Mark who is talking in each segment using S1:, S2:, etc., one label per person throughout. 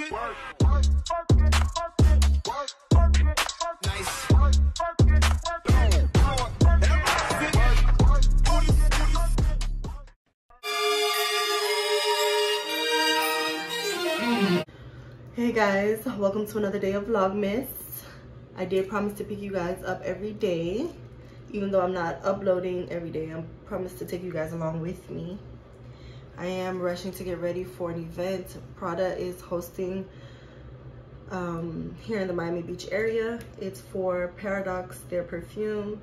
S1: Hey guys, welcome to another day of Vlogmas. I did promise to pick you guys up every day. Even though I'm not uploading every day, I promised to take you guys along with me. I am rushing to get ready for an event. Prada is hosting um, here in the Miami Beach area. It's for Paradoxe, their perfume,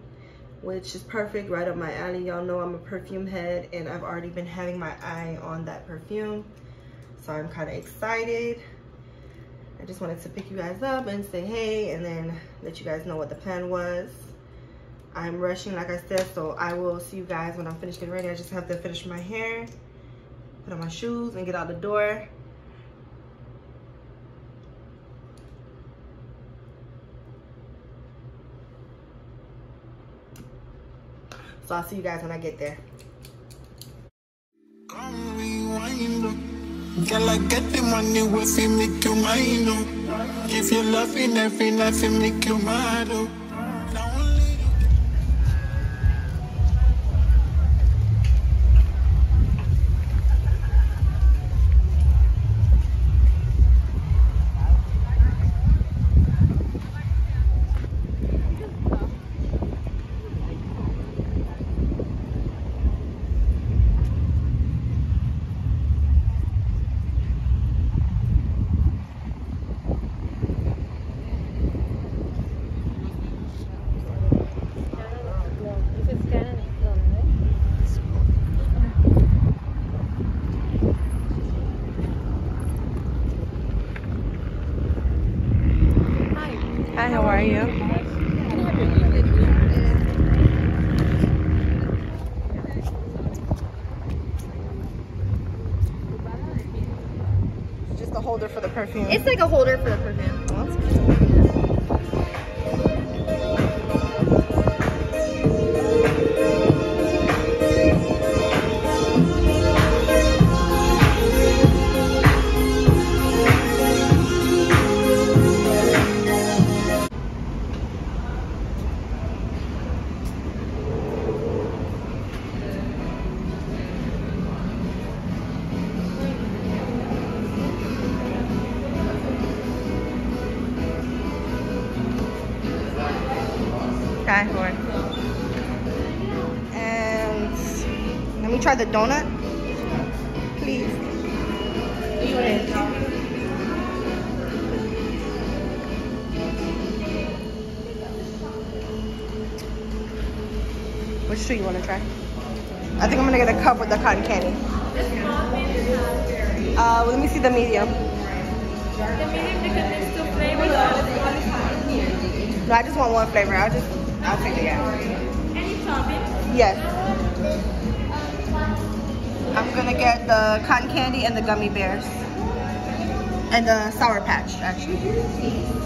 S1: which is perfect, right up my alley. Y'all know I'm a perfume head and I've already been having my eye on that perfume. So I'm kind of excited. I just wanted to pick you guys up and say hey and then let you guys know what the plan was. I'm rushing like I said, so I will see you guys when I'm finished getting ready. I just have to finish my hair, put on my shoes and get out the door. So I'll see you guys when I get there.
S2: Girl, I get the money with you, make you mine. If you loving every night, you make you mad, oh. Now only you
S1: How? Just a holder for the perfume.
S3: It's like a holder for the
S1: And let me try the donut. Please. Which two you want to try? I think I'm gonna get a cup with the cotton candy. Uh, let me see the medium. No, I just want one flavor. I'll just, I'll take it. Yeah. Yes. I'm gonna get the cotton candy and the gummy bears. And the sour patch, actually.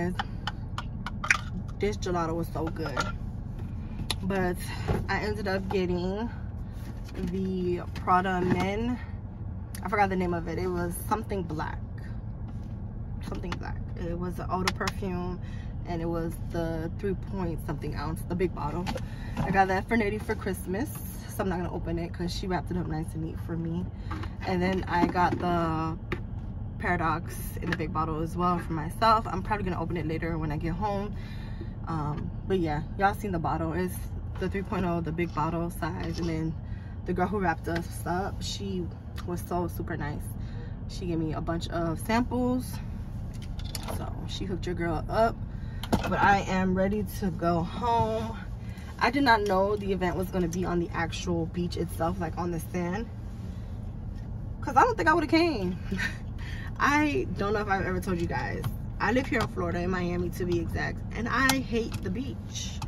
S1: Guys, this gelato was so good. But I ended up getting the Prada Men. I forgot the name of it. It was something black. Something black. It was an older perfume and it was the three point something ounce, the big bottle. I got that for Nady for Christmas. So I'm not gonna open it because she wrapped it up nice and neat for me. And then I got the Paradoxe in the big bottle as well for myself. I'm probably gonna open it later when I get home. Um, but yeah, y'all seen the bottle. It's the 3.0, the big bottle size. And then the girl who wrapped us up, she was so super nice. She gave me a bunch of samples. So she hooked your girl up. But I am ready to go home. I did not know the event was gonna be on the actual beach itself, like on the sand. Cause I don't think I would have came. I don't know if I've ever told you guys. I live here in Florida, in Miami to be exact, and I hate the beach.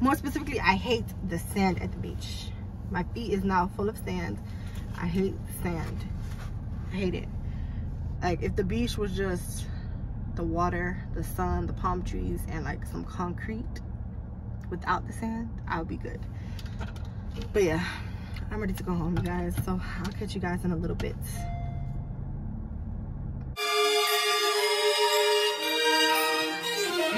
S1: More specifically, I hate the sand at the beach. My feet is now full of sand. I hate sand. I hate it. Like if the beach was just the water, the sun, the palm trees, and like some concrete without the sand, I would be good. But yeah, I'm ready to go home, you guys. So I'll catch you guys in a little bit.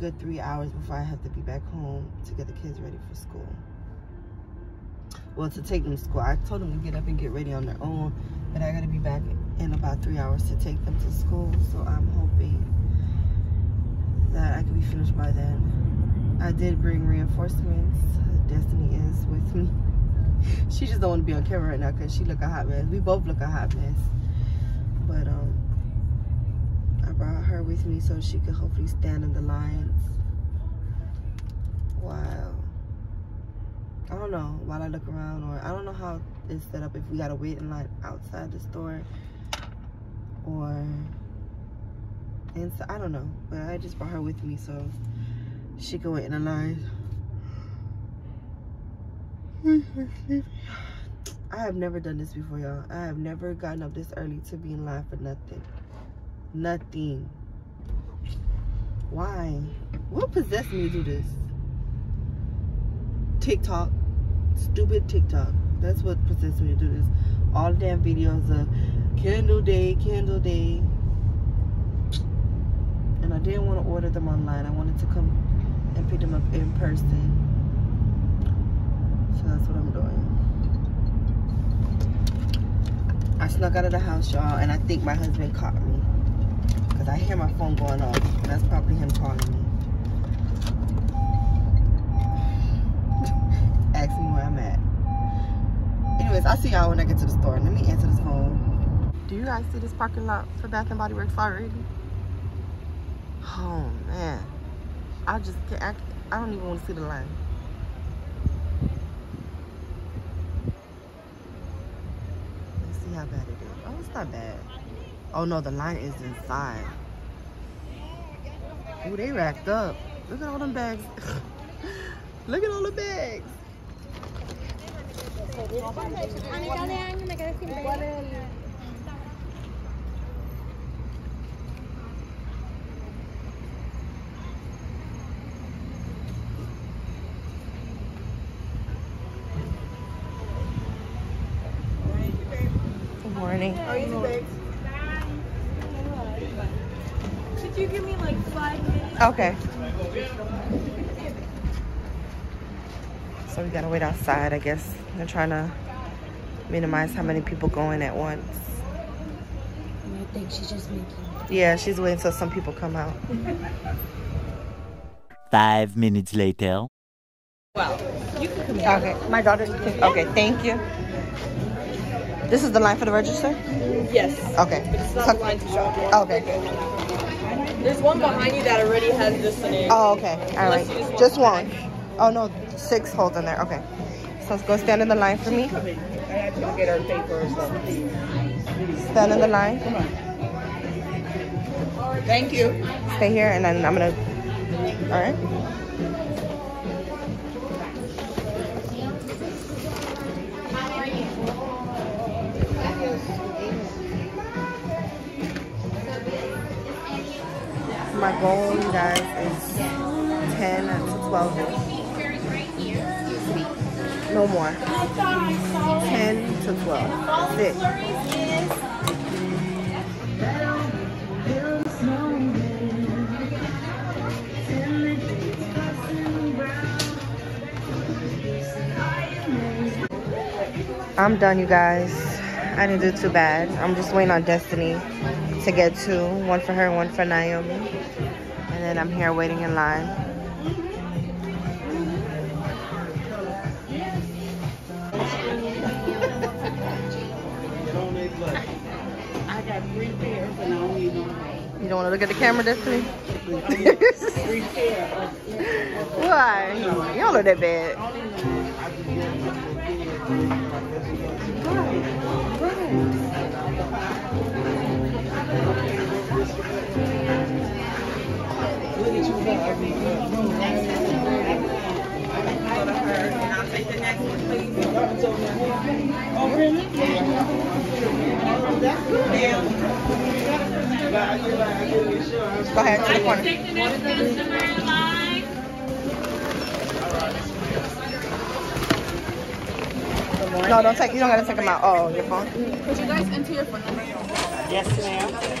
S1: good three hours before I have to be back home to get the kids ready for school. Well, to take them to school. I told them to get up and get ready on their own, but I gotta be back in about three hours to take them to school. So I'm hoping that I can be finished by then. I did bring reinforcements. Destiny is with me. she just don't want to be on camera right now because she look a hot mess. We both look a hot mess. But um, brought her with me so she could hopefully stand in the lines. While I don't know while I look around, or I don't know how it's set up. If we gotta wait in line outside the store, or inside, I don't know. But I just brought her with me so she could wait in the line. I have never done this before, y'all. I have never gotten up this early to be in line for nothing. Nothing. Why? What possessed me to do this? TikTok. Stupid TikTok. That's what possessed me to do this. All the damn videos of candle day, candle day. And I didn't want to order them online. I wanted to come and pick them up in person. So that's what I'm doing. I snuck out of the house, y'all, and I think my husband caught me. Because I hear my phone going off. That's probably him calling me. Ask me where I'm at. Anyways, I'll see y'all when I get to the store. Let me answer this phone. Do you guys see this parking lot for Bath and Body Works already? Oh, man. I just can't, I, I don't even want to see the line. Let's see how bad it is. Oh, it's not bad. Oh no, the line is inside. Oh, they racked up. Look at all them bags. Look at all the bags. Good morning.
S3: Could you give me like five minutes?
S1: Okay. So we gotta wait outside, I guess. They're trying to minimize how many people go in at once.
S3: I think she's just making.
S1: Yeah, she's waiting till some people come out.
S4: Five minutes later. Well, you can come here.
S1: Okay, my daughter. Okay, thank you. This is the line for the register?
S3: Yes.
S1: Okay.
S3: It's not
S1: So-
S3: a line to shop.
S1: Okay.
S3: There's one behind you that already has this in it.
S1: Oh, okay. All right.
S3: Just
S1: Just one. Oh, no. Six holes in there. Okay. So let's go stand in the line for me. I actually get her papers. So, stand in the line. Come on.
S3: Thank you.
S1: Stay here and then I'm going to. All right. my goal, you guys, is 10 to 12. No more. 10 to 12. That's it. I'm done, you guys. I didn't do too bad. I'm just waiting on Destiny to get two. One for her, and one for Naomi. And then I'm here waiting in line.
S5: I got three pairs and I don't need more.
S1: You don't want to look at the camera, Destiny?
S5: Three pairs.
S1: Why? You don't look that bad. Go ahead to the corner. No, don't take. You don't gotta take them out. Oh, your phone.
S3: Could you guys enter your phone number?
S5: Yes, ma'am.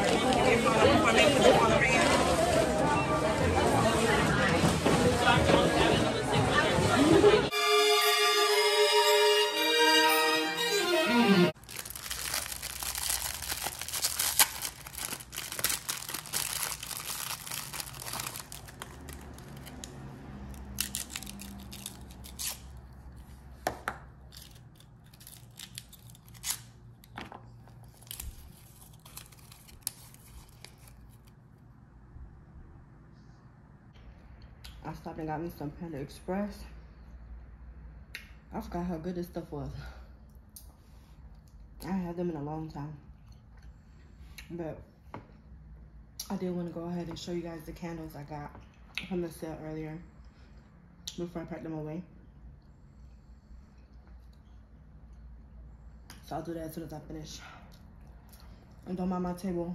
S5: got me some Panda Express. I forgot how good this stuff was. I had them in a long time. But I did want to go ahead and show you guys the candles I got from the sale earlier before I packed them away. So I'll do that as soon as I finish. And mind my table.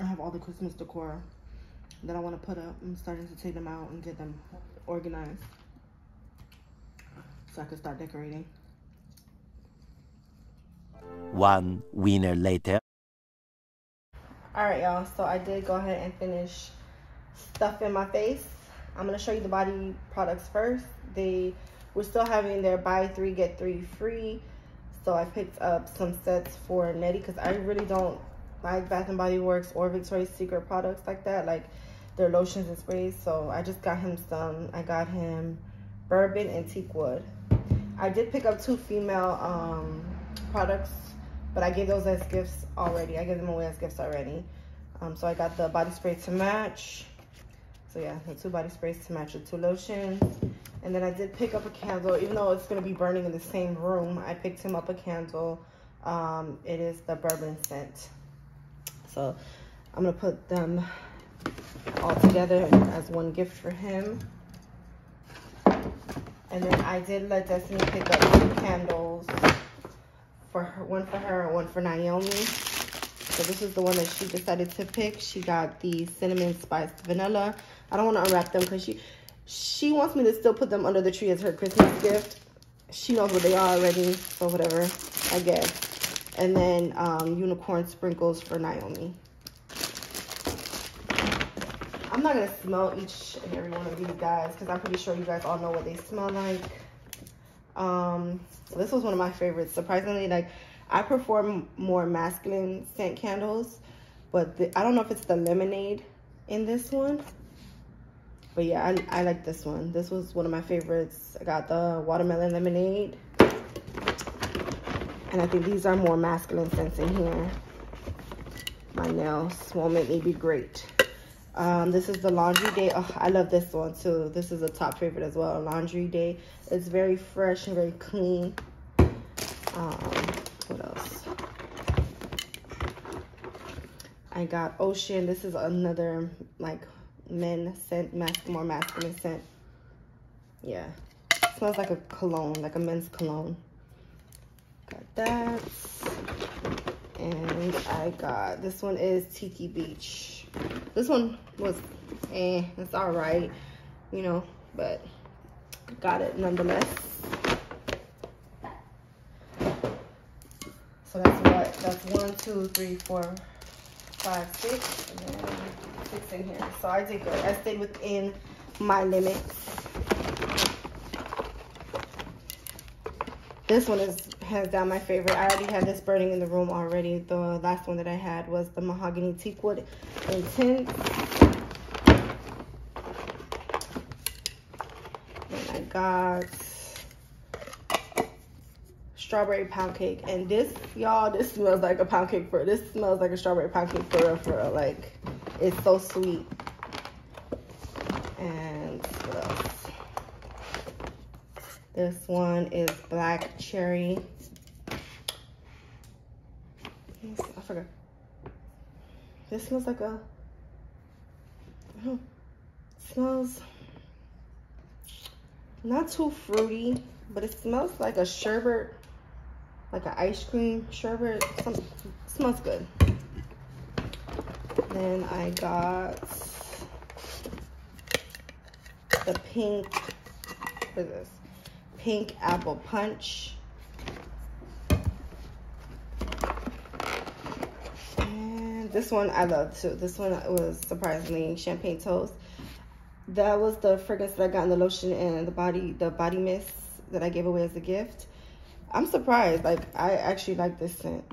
S5: I have all the Christmas decor that I want to put up. I'm starting to take them out and get them organized so I can start decorating.
S4: One winner later.
S1: All right, y'all. So I did go ahead and finish stuffing my face. I'm gonna show you the body products first. They were still having their buy three get three free. So I picked up some sets for Nettie because I really don't like Bath and Body Works or Victoria's Secret products like that, like their lotions and sprays. So I just got him some. I got him bourbon and teak wood. I did pick up two female um, products, but I gave those as gifts already. I gave them away as gifts already. Um, so I got the body spray to match. So yeah, the two body sprays to match the two lotions. And then I did pick up a candle, even though it's gonna be burning in the same room. I picked him up a candle. Um, it is the bourbon scent. So I'm gonna put them all together as one gift for him. And then I did let Destiny pick up two candles for her, one for her and one for Naomi. So this is the one that she decided to pick. She got the cinnamon spiced vanilla. I don't want to unwrap them because she she wants me to still put them under the tree as her Christmas gift. She knows what they are already, so whatever, I guess. And then um, unicorn sprinkles for Naomi. I'm not gonna smell each and every one of these guys because I'm pretty sure you guys all know what they smell like. Um, this was one of my favorites. Surprisingly, like I prefer more masculine scent candles, but the, I don't know if it's the lemonade in this one. But yeah, I, I like this one. This was one of my favorites. I got the watermelon lemonade. And I think these are more masculine scents in here. My nails won't make me be great. Um, this is the Laundry Day. Oh, I love this one too. This is a top favorite as well. Laundry Day. It's very fresh and very clean. Um, what else? I got Ocean. This is another like men scent, mas more masculine scent. Yeah, smells like a cologne, like a men's cologne. Got that. And I got, this one is Tiki Beach. This one was, eh, it's all right, you know, but got it nonetheless. So that's what, that's one, two, three, four, five, six, and then six in here. So I did good. I stayed within my limits. This one is hands down my favorite. I already had this burning in the room already. The last one that I had was the Mahogany Teakwood Intense. And I got strawberry pound cake. And this, y'all, this smells like a pound cake for this smells like a strawberry pound cake for real, for real. Like, it's so sweet. And what else? This one is black cherry. I forgot. This smells like a, oh, smells not too fruity, but it smells like a sherbet, like an ice cream sherbet. Some, smells good. Then I got the pink, what is this? Pink apple punch. And this one I love too. This one was surprisingly champagne toast. That was the fragrance that I got in the lotion and the body, the body mist that I gave away as a gift. I'm surprised. Like I actually like this scent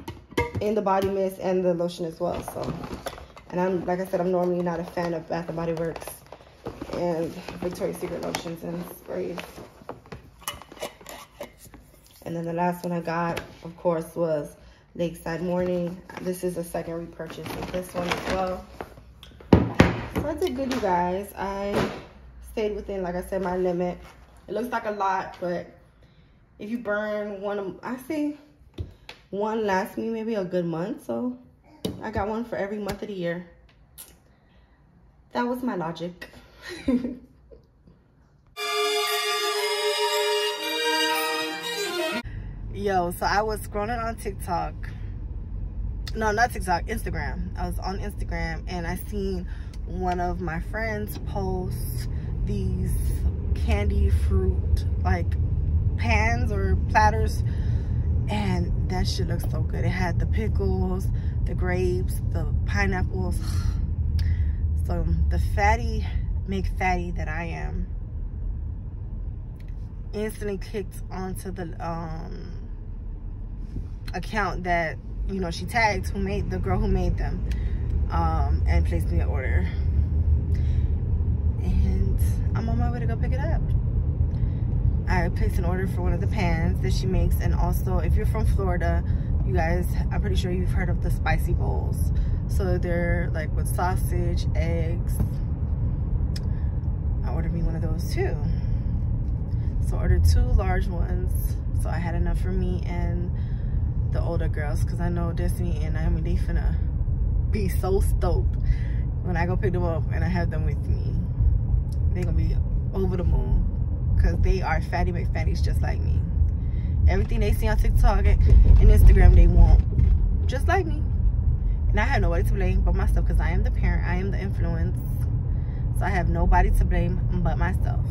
S1: in the body mist and the lotion as well. So, and I'm like I said, I'm normally not a fan of Bath and Body Works and Victoria's Secret lotions and sprays. And then the last one I got, of course, was Lakeside Morning. This is a second repurchase of this one as well. So I did good, you guys. I stayed within, like I said, my limit. It looks like a lot, but if you burn one, I say one lasts me maybe a good month. So I got one for every month of the year. That was my logic. Yo, so I was scrolling on TikTok. No, not TikTok, Instagram. I was on Instagram and I seen one of my friends post these candy fruit like pans or platters and that shit looks so good. It had the pickles, the grapes, the pineapples. So the fatty McFatty that I am instantly clicked onto the um account that you know she tagged who made the girl who made them um and placed me an order. And i'm on my way to go pick it up. I placed an order for one of the pans that she makes and also if you're from florida you guys i'm pretty sure you've heard of the spicy bowls. So they're like with sausage eggs. I ordered me one of those too. So I ordered two large ones. So i had enough for me and the older girls because I know Destiny and Naomi they finna be so stoked when I go pick them up and I have them with me. They gonna be over the moon because they are fatty McFatties just like me. Everything they see on TikTok and Instagram they want just like me. And I have nobody to blame but myself because I am the parent, I am the influence. So I have nobody to blame but myself.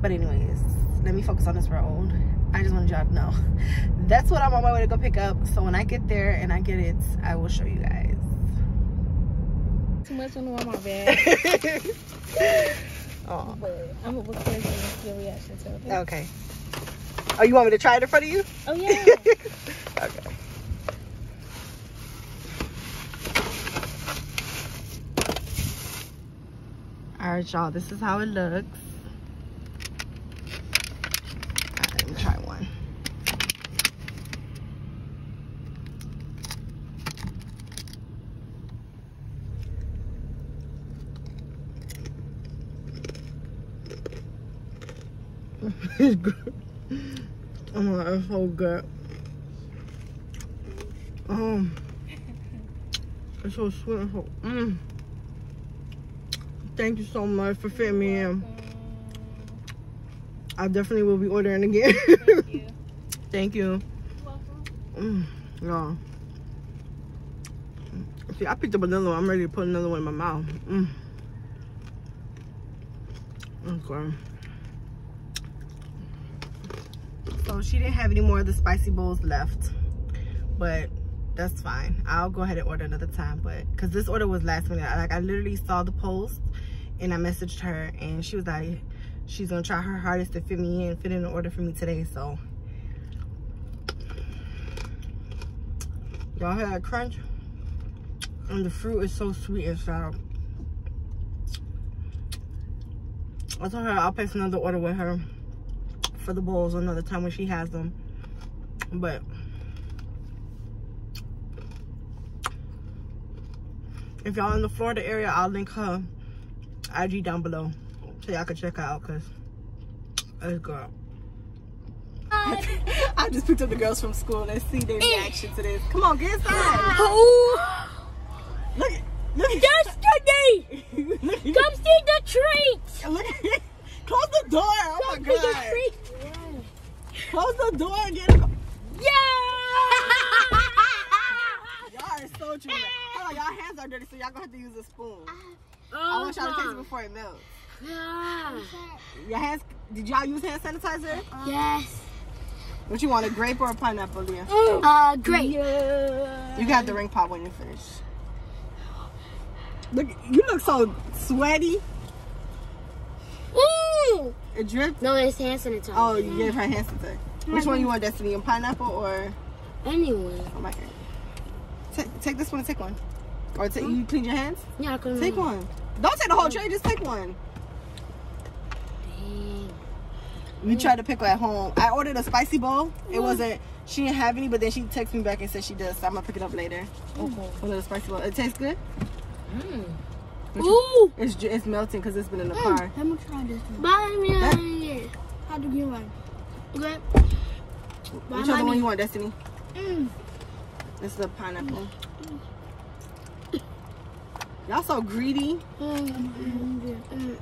S1: But anyways, let me focus on this road. I just wanted y'all to know. That's what I'm on my way to go pick up. So when I get there and I get it, I will show you guys.
S3: Too much on the Walmart bag.
S1: oh.
S3: But I'm gonna and see your reaction to it.
S1: Okay. Oh, you want me to try it in front of you?
S3: Oh yeah.
S1: okay. All right, y'all. This is how it looks. All right, let me try one. It's good. Oh my god, it's so good. Um, it's so sweet and so, mm. Thank you so much for fitting me in. I definitely will be ordering again.
S3: Thank you.
S1: Thank you.
S3: Welcome.
S1: Mm, yeah. See, I picked up another one. I'm ready to put another one in my mouth. Mm. Okay. She didn't have any more of the spicy bowls left, but that's fine. I'll go ahead and order another time, but because this order was last minute, like I literally saw the post and I messaged her and she was like, she's gonna try her hardest to fit me in, fit in an order for me today. So y'all hear that crunch? And the fruit is so sweet inside. I told her I'll place another order with her for the bowls another time when she has them. But if y'all in the Florida area, I'll link her IG down below so y'all can check her out because it's girl. I just picked up the girls from school and see their reaction to this. Come on, get inside.
S6: Oh,
S1: Look at look at
S6: yesterday!
S1: look at
S6: Come see the treat!
S1: look at close the door. Oh my
S6: Come see the
S1: god.
S6: treat!
S1: Close the door and get a
S6: Yeah!
S1: Y'all are so true. Hold on, y'all hands are dirty, so y'all gonna have to use a spoon. I want y'all to taste it before it melts.
S6: Yeah.
S1: Your hands, did y'all use hand sanitizer?
S6: Yes.
S1: What you want, a grape or a pineapple, Leah?
S6: Uh, great.
S1: You got the ring pop when you finish. Look, you look so sweaty.
S6: Mm.
S1: It dripped.
S6: No, it's hand sanitizer.
S1: Oh, you gave her hand sanitizer. Which one you want, Destiny? A pineapple or?
S6: Anyway.
S1: Oh my god. Take, take this one and take one. Or take, you clean your hands?
S6: Yeah, I can
S1: Take one. Don't take the whole tray, just take one.
S6: Dang.
S1: We mm-hmm. tried to pickle at home. I ordered a spicy bowl. It mm-hmm. wasn't, she didn't have any, but then she texted me back and said she does. So I'm gonna pick it up later. One of the spicy bowl. It tastes good? Mm.
S6: Ooh.
S1: It's, it's melting because it's been in the mm. car.
S6: Let me try this one. Buy me a How do you one? Okay. Buy
S1: Which other one
S6: me.
S1: you want, Destiny?
S6: Mm.
S1: This is a pineapple. Mm. Y'all so greedy.
S6: Mm.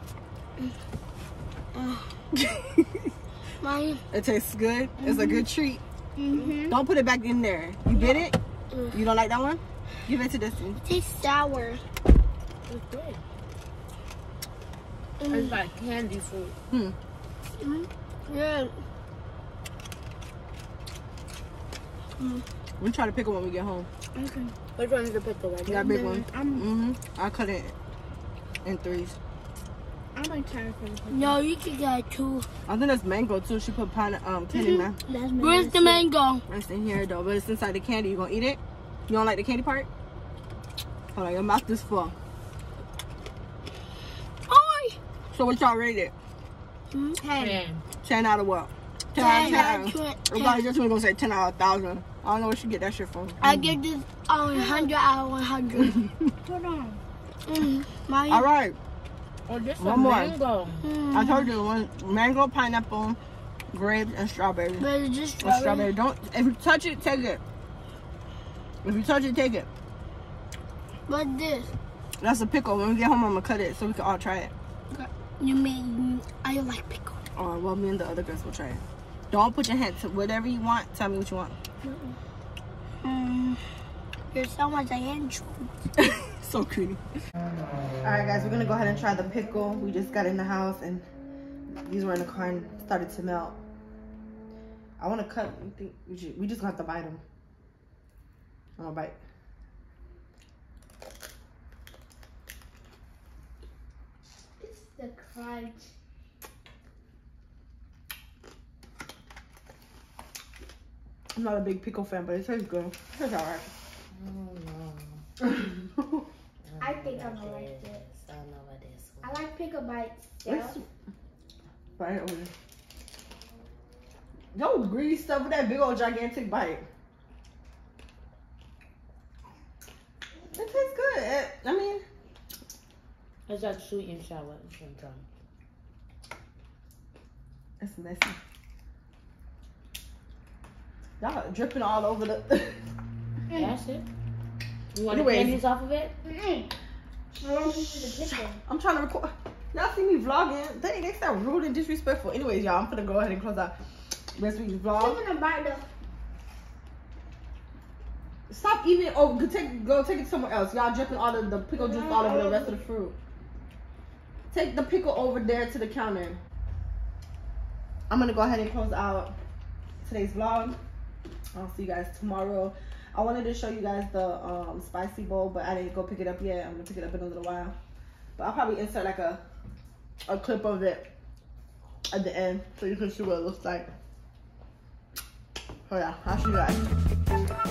S6: Mm. Mine.
S1: It tastes good. It's a good treat.
S6: Mm-hmm.
S1: Don't put it back in there. You bit it?
S6: Mm.
S1: You don't like that one? Give it to Destiny.
S6: Tastes sour.
S7: It's like candy fruit.
S1: Hmm.
S6: Yeah.
S1: We try to pick it when we get home.
S6: Okay.
S7: Which one's the pickle? Right
S1: You got a big one.
S6: I'm,
S1: Mm-hmm. I cut it in threes.
S6: I'm like trying to No, you can get two.
S1: I think that's mango too. She put pine um candy man.
S6: That's Where's the mango?
S1: It's in here though, but it's inside the candy. You gonna eat it? You don't like the candy part? Hold on, your mouth is full.
S6: Oh!
S1: So what y'all rated?
S6: Ten.
S7: Ten.
S1: Ten out of what? Ten, out of ten.
S6: Ten.
S1: Everybody just gonna say ten out of thousand. I don't know where she get that shit from.
S6: I get this um, 100 out of 100. Hold on. Mm, my,
S1: All right,
S7: Oh, this
S1: One
S7: one
S1: more.
S7: mango.
S6: mm,
S1: I told you one mango, pineapple, grapes, and strawberry.
S6: But it's just strawberry.
S1: strawberry. Don't if you touch it, take it. If you touch it, take it.
S6: But this,
S1: That's a pickle. When we get home, I'm gonna cut it so we can all try it.
S6: you mean I like pickle.
S1: Oh well, me and the other girls will try it. Don't put your hand to whatever you want. Tell me what you want.
S6: Mm, there's so much I enjoy.
S1: so pretty. All right, guys, we're gonna go ahead and try the pickle. We just got in the house and these were in the car and started to melt. I want to cut. We think we, should, we just gonna have to bite them. I'm gonna bite.
S6: It's the crunch.
S1: I'm not a big pickle fan, but it tastes good. It's all right.
S6: I think I'm gonna like it.
S7: I don't know about this one.
S6: I like pickle bites.
S1: It's bite over there. Don't greedy stuff with that big old gigantic bite. It tastes good. It- I mean,
S7: It's like sweet and sour at the same time.
S1: it's messy. Y'all dripping all over the.
S7: That's it. You want
S1: Anyways.
S7: the candies off of it?
S6: Mm. I want to see the pickle.
S1: I'm trying to record. Y'all see me vlogging? Dang, they sound rude and disrespectful. Anyways, y'all, I'm gonna go ahead and close out this week's vlog.
S6: I'm gonna bite the.
S1: Stop eating it. Oh, go take go take it somewhere else. Y'all dripping all of the pickle juice all over the rest of the fruit. Take the pickle over there to the counter. I'm gonna go ahead and close out today's vlog. I'll see you guys tomorrow. I wanted to show you guys the um, spicy bowl, but I didn't go pick it up yet. I'm gonna pick it up in a little while. But I'll probably insert like a a clip of it at the end so you can see what it looks like. Oh yeah, I'll see you guys.